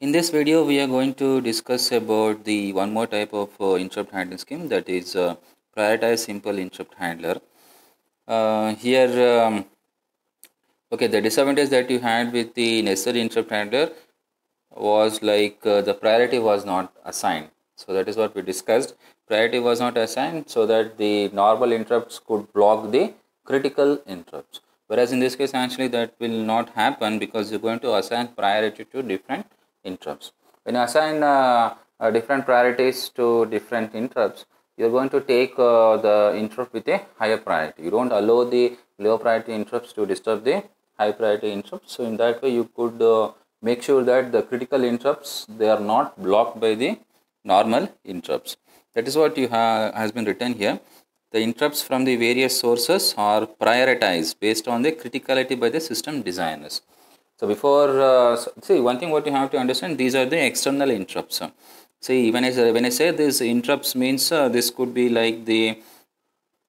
In this video, we are going to discuss about the one more type of uh, interrupt handling scheme that is uh, prioritize simple interrupt handler. Uh, here, um, okay, the disadvantage that you had with the nested interrupt handler was like uh, the priority was not assigned. So that is what we discussed. Priority was not assigned so that the normal interrupts could block the critical interrupts. Whereas in this case, actually that will not happen because you're going to assign priority to different interrupts. When you assign uh, uh, different priorities to different interrupts, you're going to take uh, the interrupt with a higher priority. You don't allow the low priority interrupts to disturb the high priority interrupts. So in that way, you could uh, make sure that the critical interrupts they are not blocked by the normal interrupts. That is what you have has been written here. The interrupts from the various sources are prioritized based on the criticality by the system designers. So before uh, see one thing what you have to understand these are the external interrupts. See when I say, when I say this interrupts means uh, this could be like the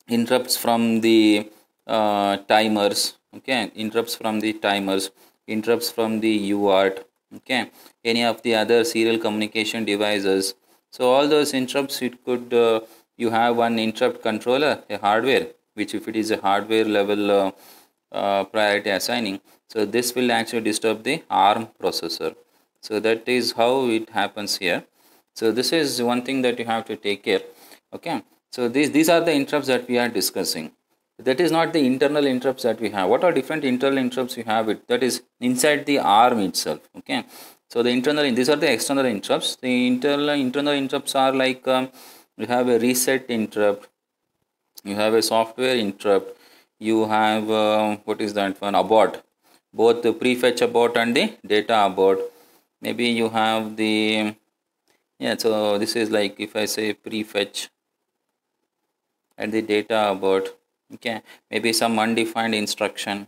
interrupts from the uh, timers okay? Interrupts from the timers interrupts from the UART okay? Any of the other serial communication devices. So all those interrupts it could uh, you have one interrupt controller a hardware which if it is a hardware level uh, priority assigning. So this will actually disturb the arm processor. So that is how it happens here. So this is one thing that you have to take care. Okay. So these these are the interrupts that we are discussing. That is not the internal interrupts that we have. What are different internal interrupts you have? It that is inside the arm itself. Okay. So the internal these are the external interrupts. The internal internal interrupts are like um, you have a reset interrupt. You have a software interrupt you have uh, what is that one? Abort. Both the prefetch abort and the data abort. Maybe you have the yeah so this is like if i say prefetch and the data abort. Okay maybe some undefined instruction.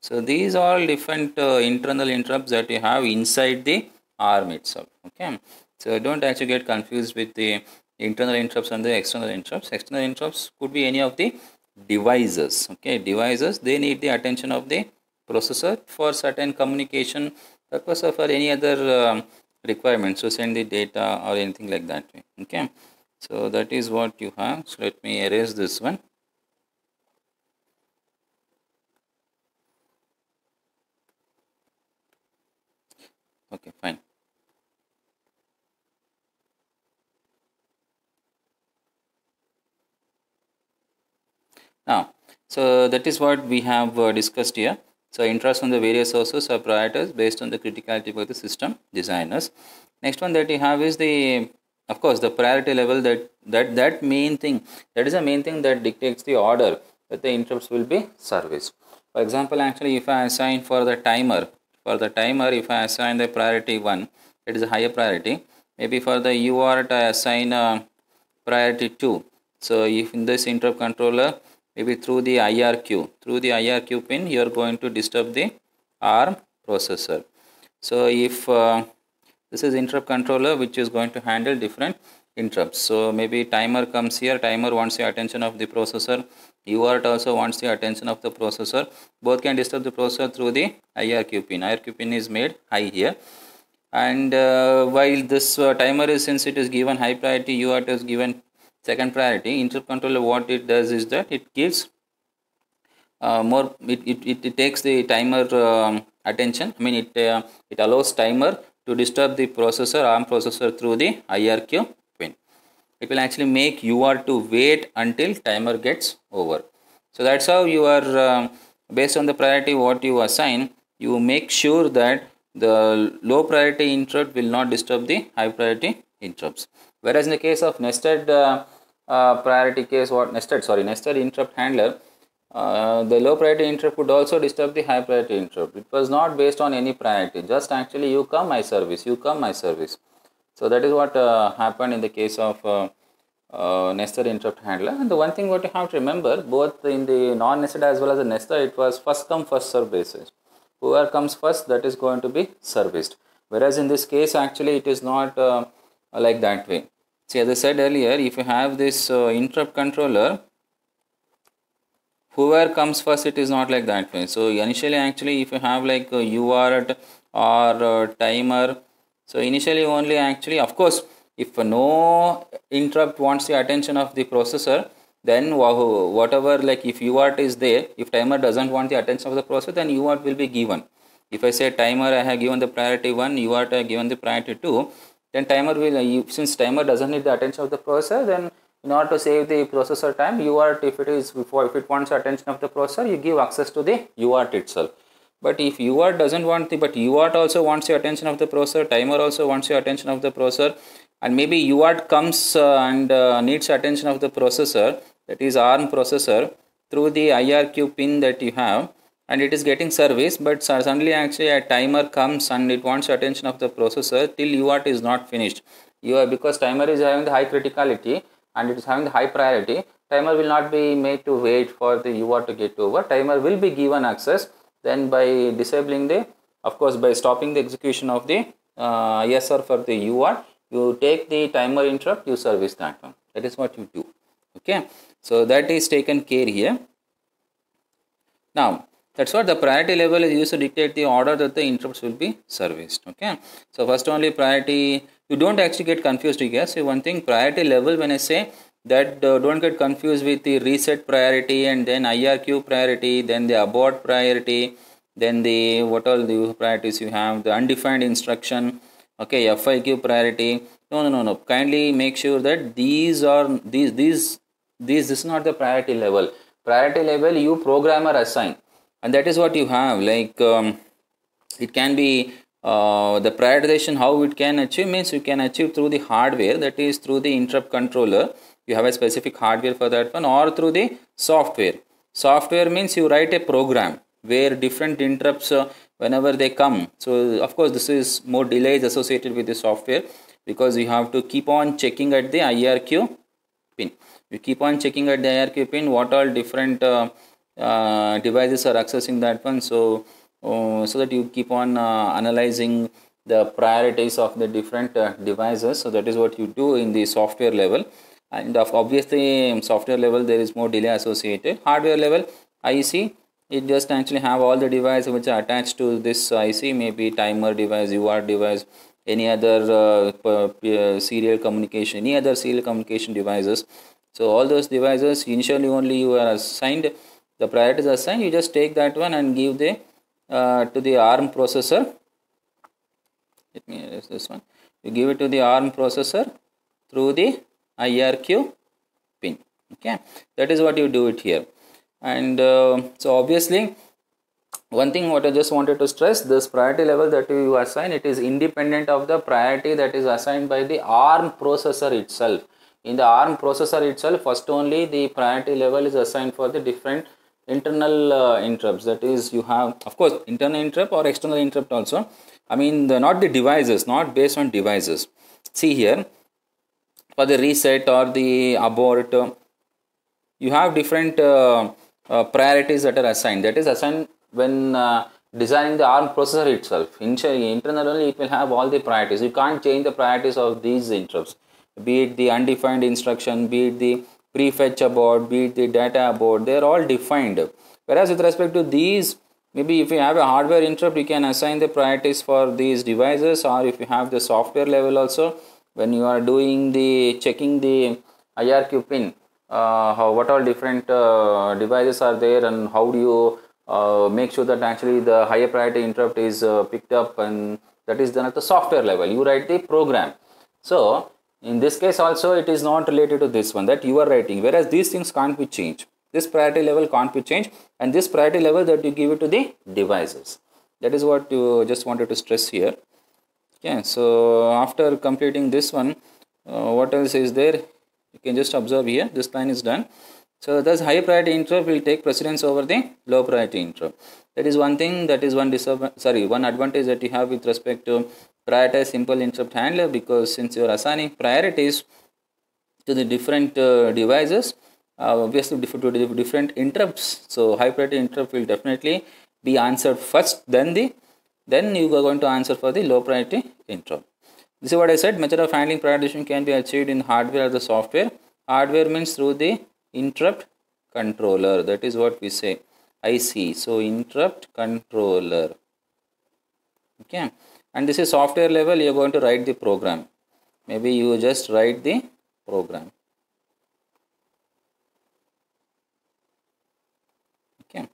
So these are all different uh, internal interrupts that you have inside the arm itself. Okay so don't actually get confused with the internal interrupts and the external interrupts. External interrupts could be any of the devices okay? Devices they need the attention of the processor for certain communication purpose or for any other um, requirements to send the data or anything like that okay? So that is what you have. So let me erase this one. Okay fine now so that is what we have uh, discussed here. So interest on the various sources are prioritized based on the criticality of the system designers. Next one that you have is the of course the priority level that that that main thing that is the main thing that dictates the order that the interrupts will be serviced. For example actually if i assign for the timer for the timer if i assign the priority 1 it is a higher priority. Maybe for the UART I assign a priority 2 so if in this interrupt controller maybe through the IRQ through the IRQ pin you are going to disturb the ARM processor. So if uh, this is interrupt controller which is going to handle different interrupts. So maybe timer comes here timer wants the attention of the processor. UART also wants the attention of the processor. Both can disturb the processor through the IRQ pin. IRQ pin is made high here. And uh, while this uh, timer is since it is given high priority UART is given second priority interrupt controller what it does is that it gives uh, more it, it, it, takes the timer um, attention. I mean it uh, it allows timer to disturb the processor arm processor through the irq pin. It will actually make UART to wait until timer gets over. So that's how you are uh, based on the priority what you assign you make sure that the low priority interrupt will not disturb the high priority interrupts whereas in the case of nested uh, uh, priority case what nested sorry nested interrupt handler uh, the low priority interrupt would also disturb the high priority interrupt. It was not based on any priority just actually you come my service you come my service. So that is what uh, happened in the case of uh, uh, nested interrupt handler. And the one thing what you have to remember both in the non nested as well as the nested it was first come first serve basis. Whoever comes first that is going to be serviced. Whereas in this case actually it is not like that way see as i said earlier if you have this uh, interrupt controller whoever comes first it is not like that way so initially actually if you have like UART or timer So initially only actually of course if no interrupt wants the attention of the processor then whatever like if UART is there if timer doesn't want the attention of the processor then UART will be given. If I say timer I have given the priority 1 UART I have given the priority 2 then timer will since timer doesn't need the attention of the processor then in order to save the processor time UART if it is before if it wants attention of the processor you give access to the UART itself. But if UART doesn't want the but UART also wants the attention of the processor timer also wants the attention of the processor and maybe UART comes uh, and uh, needs attention of the processor that is ARM processor through the IRQ pin that you have and it is getting service but suddenly actually a timer comes and it wants attention of the processor till UART is not finished. You are, because timer is having the high criticality and it is having the high priority timer will not be made to wait for the UART to get over. Timer will be given access then by disabling the of course by stopping the execution of the uh, ISR for the UART you take the timer interrupt you service that one. That is what you do. Okay? So that is taken care here. Now that's what the priority level is used to dictate the order that the interrupts will be serviced okay? So first only priority you don't actually get confused here so one thing priority level when i say that uh, don't get confused with the reset priority and then irq priority then the abort priority then the what all the priorities you have the undefined instruction okay fiq priority. No no no no. Kindly make sure that these are these these these this is not the priority level. Priority level you programmer assign and that is what you have like um, it can be uh, the prioritization how it can achieve means you can achieve through the hardware that is through the interrupt controller. You have a specific hardware for that one or through the software. Software means you write a program where different interrupts uh, whenever they come. So of course this is more delays associated with the software because you have to keep on checking at the irq pin. You keep on checking at the irq pin what all different uh, uh, devices are accessing that one. So uh, so that you keep on uh, analyzing the priorities of the different uh, devices. So that is what you do in the software level. And of obviously software level there is more delay associated. Hardware level IC it just actually have all the devices which are attached to this IC maybe timer device UART device any other uh, serial communication any other serial communication devices. So all those devices initially only you are assigned the priority is assigned you just take that one and give the uh, to the ARM processor. Let me erase this one. You give it to the ARM processor through the IRQ pin. Okay? That is what you do it here. And uh, so obviously one thing what i just wanted to stress this priority level that you assign it is independent of the priority that is assigned by the arm processor itself. In the arm processor itself first only the priority level is assigned for the different internal uh, interrupts that is you have of course internal interrupt or external interrupt also i mean the, not the devices not based on devices see here for the reset or the abort uh, you have different uh, uh, priorities that are assigned. That is assigned when uh, designing the ARM processor itself. Internally, it will have all the priorities. You can't change the priorities of these interrupts, be it the undefined instruction, be it the prefetch abort, be it the data abort. They are all defined. Whereas with respect to these, maybe if you have a hardware interrupt, you can assign the priorities for these devices, or if you have the software level also, when you are doing the checking the IRQ pin uh, how, what all different uh, devices are there and how do you uh, make sure that actually the higher priority interrupt is picked up and that is done at the software level you write the program so in this case also it is not related to this one that you are writing. Whereas these things can't be changed. This priority level can't be changed. And this priority level that you give it to the devices. That is what you just wanted to stress here. Okay so after completing this one uh, what else is there? You can just observe here. This line is done so thus high priority interrupt will take precedence over the low priority interrupt that is one thing that is one sorry one advantage that you have with respect to prioritize simple interrupt handler because since you are assigning priorities to the different uh, devices uh, obviously to different interrupts so high priority interrupt will definitely be answered first then the then you are going to answer for the low priority interrupt this is what I said. Method of handling prioritization can be achieved in hardware or the software. Hardware means through the interrupt controller. That is what we say. IC. So interrupt controller. Okay. and this is software level you're going to write the program maybe you just write the program okay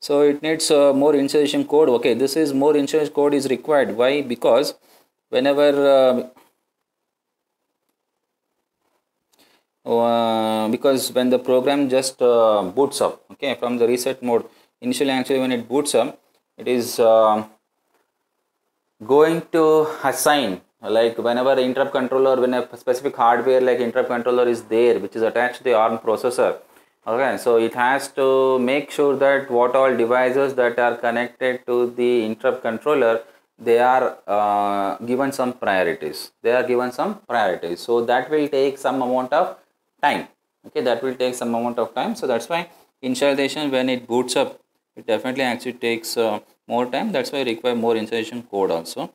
so it needs uh, more initialization code okay this is more initialization code is required why because whenever uh, uh, because when the program just uh, boots up okay from the reset mode initially actually when it boots up it is uh, going to assign like whenever interrupt controller when a specific hardware like interrupt controller is there which is attached to the arm processor okay so it has to make sure that what all devices that are connected to the interrupt controller they are uh, given some priorities. They are given some priorities. So that will take some amount of time. Okay that will take some amount of time. So that's why initialization when it boots up it definitely actually takes uh, more time. That's why require more initialization code also.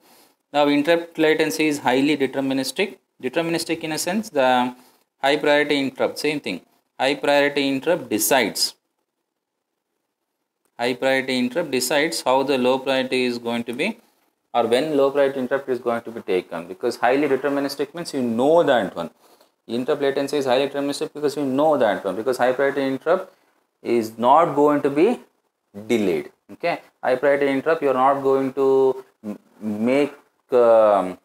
Now interrupt latency is highly deterministic. Deterministic in a sense the high priority interrupt same thing. High priority interrupt decides. High priority interrupt decides how the low priority is going to be or when low priority interrupt is going to be taken. Because highly deterministic means you know that one interrupt latency is highly deterministic because you know that one because high priority interrupt is not going to be delayed okay? High priority interrupt you are not going to make um,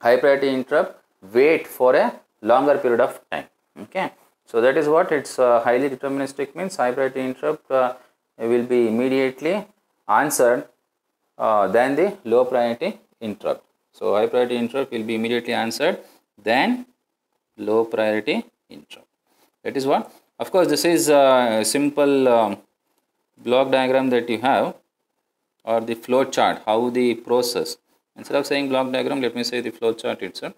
high priority interrupt wait for a longer period of time okay? So that is what it's uh, highly deterministic means high priority interrupt uh, will be immediately answered uh, than the low priority interrupt. So high priority interrupt will be immediately answered than low priority interrupt that is what of course this is a simple um, block diagram that you have or the flow chart how the process. Instead of saying block diagram let me say the flow chart itself.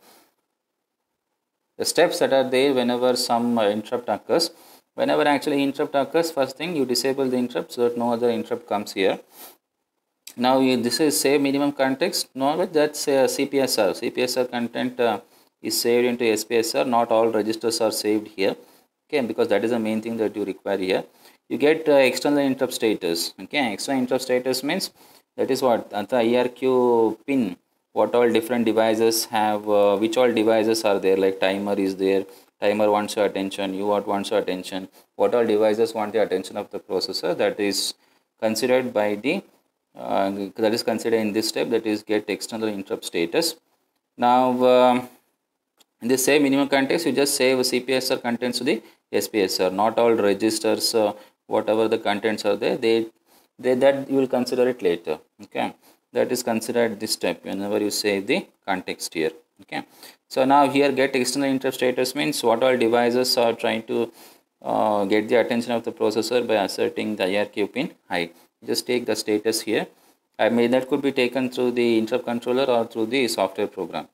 The steps that are there whenever some uh, interrupt occurs. Whenever actually interrupt occurs first thing you disable the interrupt so that no other interrupt comes here. Now you, this is save minimum context no that's uh, cpsr cpsr content uh, is saved into spsr not all registers are saved here okay because that is the main thing that you require here. You get uh, external interrupt status okay. External interrupt status means that is what? At the IRQ pin what all different devices have uh, which all devices are there like timer is there timer wants your attention you wants your attention what all devices want the attention of the processor. That is considered by the uh, that is considered in this step that is get external interrupt status. Now um, in the same minimum context you just save cpsr contents to the spsr not all registers uh, whatever the contents are there they they that you will consider it later okay? That is considered this step whenever you save the context here okay? So now here get external interrupt status means what all devices are trying to uh, get the attention of the processor by asserting the IRQ pin high just take the status here. I mean that could be taken through the interrupt controller or through the software program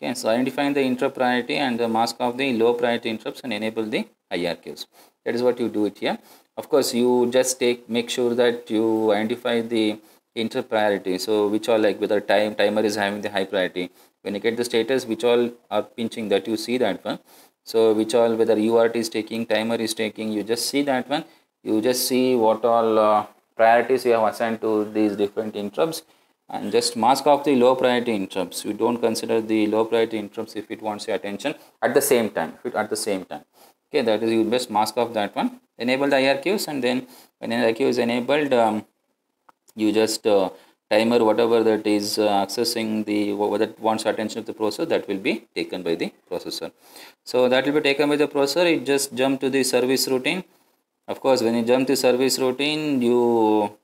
okay so identifying the interrupt priority and the mask of the low priority interrupts and enable the IRQs that is what you do it here. Of course you just take make sure that you identify the interrupt priority. So which all like whether time timer is having the high priority. When you get the status which all are pinching that you see that one. So which all whether UART is taking timer is taking you just see that one. You just see what all uh, priorities you have assigned to these different interrupts and just mask off the low priority interrupts you don't consider the low priority interrupts if it wants your attention at the same time at the same time. Okay that is you best mask off that one. Enable the IRQs and then when IRQ is enabled um, you just uh, timer whatever that is uh, accessing the whatever that wants attention of the processor that will be taken by the processor. So that will be taken by the processor. It just jump to the service routine. Of course when you jump to service routine you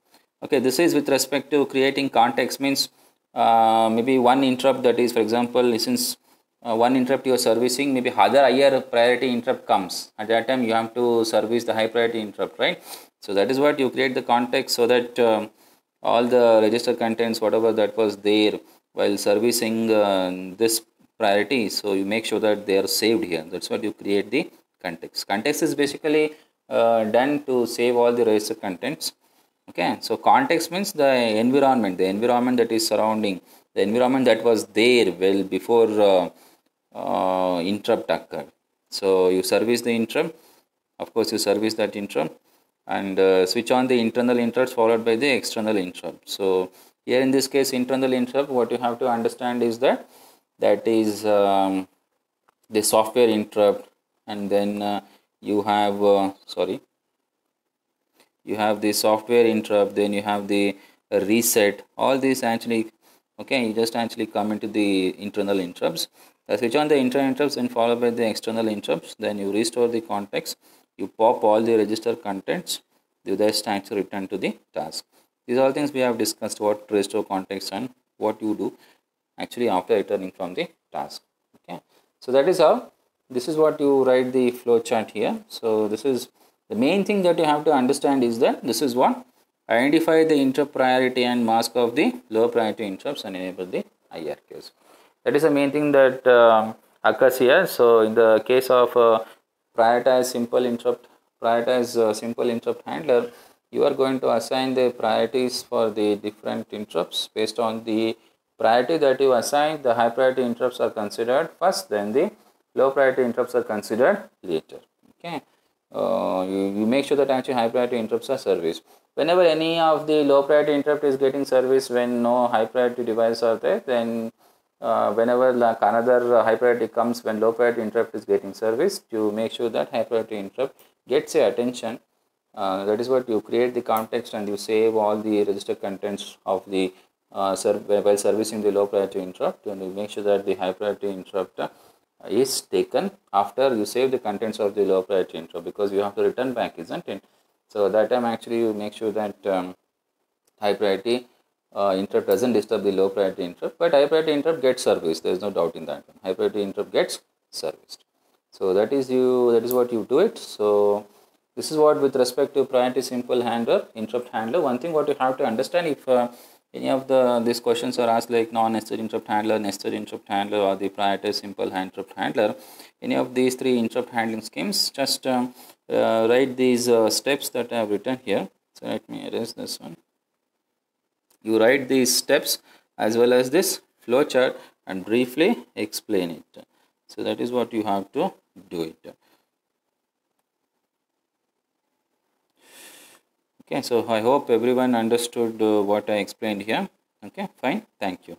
okay this is with respect to creating context means uh, maybe one interrupt that is for example since uh, one interrupt you are servicing maybe other higher priority interrupt comes. At that time you have to service the high priority interrupt right? So that is what you create the context so that um, all the register contents whatever that was there while servicing uh, this priority so you make sure that they are saved here. That's what you create the context. Context is basically uh, done to save all the register contents okay so context means the environment the environment that is surrounding the environment that was there well before uh, uh, interrupt occurred. So you service the interrupt, of course you service that interrupt and uh, switch on the internal interrupts followed by the external interrupt. So here in this case internal interrupt what you have to understand is that that is um, the software interrupt and then uh, you have uh, sorry you have the software interrupt then you have the reset all these actually okay you just actually come into the internal interrupts. Uh, switch on the internal interrupts and followed by the external interrupts. Then you restore the context. You pop all the register contents. You just actually return to the task. These are all things we have discussed what restore context and what you do actually after returning from the task okay? So that is how this is what you write the flow chart here. So this is the main thing that you have to understand is that this is what identify the interrupt priority and mask of the low priority interrupts and enable the IRQs. That is the main thing that um, occurs here. So in the case of uh, prioritize simple interrupt, prioritize uh, simple interrupt handler, you are going to assign the priorities for the different interrupts based on the priority that you assign. The high priority interrupts are considered first, then the low priority interrupts are considered later. Okay, uh, you, you make sure that actually high priority interrupts are serviced whenever any of the low priority interrupt is getting service when no high priority device are there then uh, whenever like another high priority comes when low priority interrupt is getting service to make sure that high priority interrupt gets your attention. Uh, that is what you create the context and you save all the register contents of the uh, while servicing the low priority interrupt and you make sure that the high priority interrupt uh, is taken after you save the contents of the low priority interrupt because you have to return back isn't it so that time actually you make sure that um, high priority uh, interrupt doesn't disturb the low priority interrupt, but high priority interrupt gets serviced. There is no doubt in that. High priority interrupt gets serviced. So that is you. That is what you do it. So this is what with respect to priority simple handler, interrupt handler. One thing what you have to understand if uh, any of the these questions are asked like non-nested interrupt handler, nested interrupt handler, or the priority simple interrupt handler. Any of these three interrupt handling schemes, just um, uh, write these uh, steps that I have written here. So let me erase this one. You write these steps as well as this flowchart and briefly explain it. So that is what you have to do it. Okay, so I hope everyone understood uh, what I explained here. Okay, fine. Thank you.